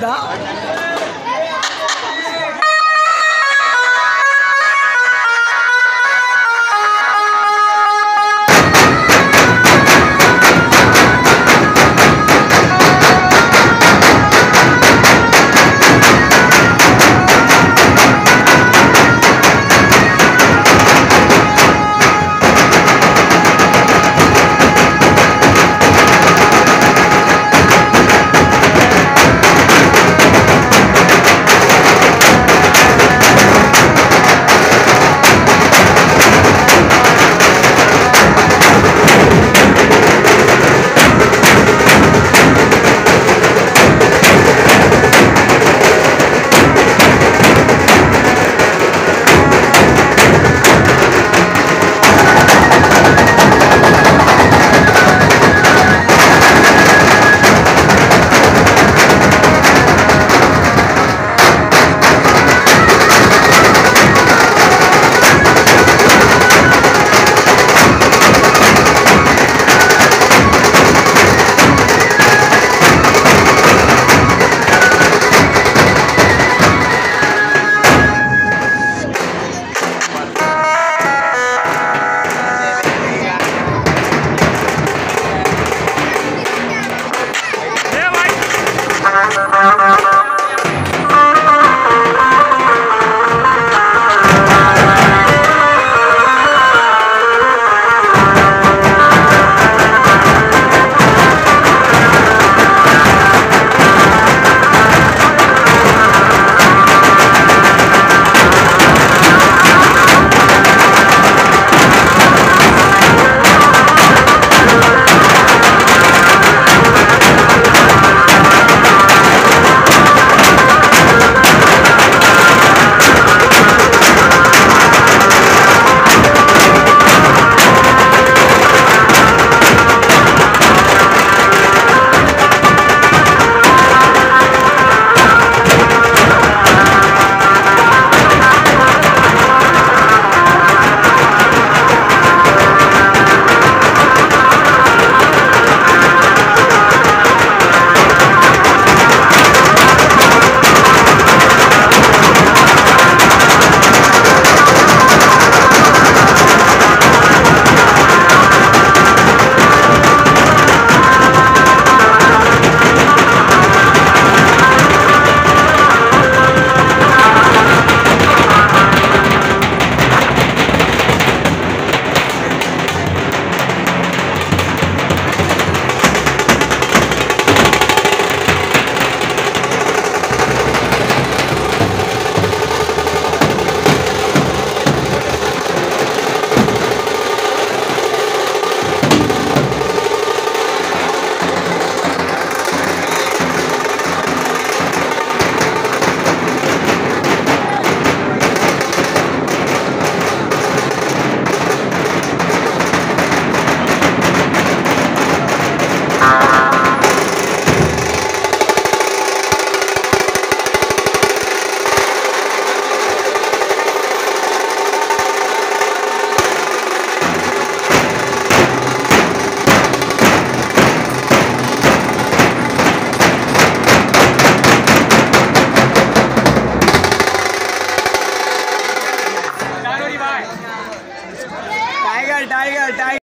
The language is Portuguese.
dá.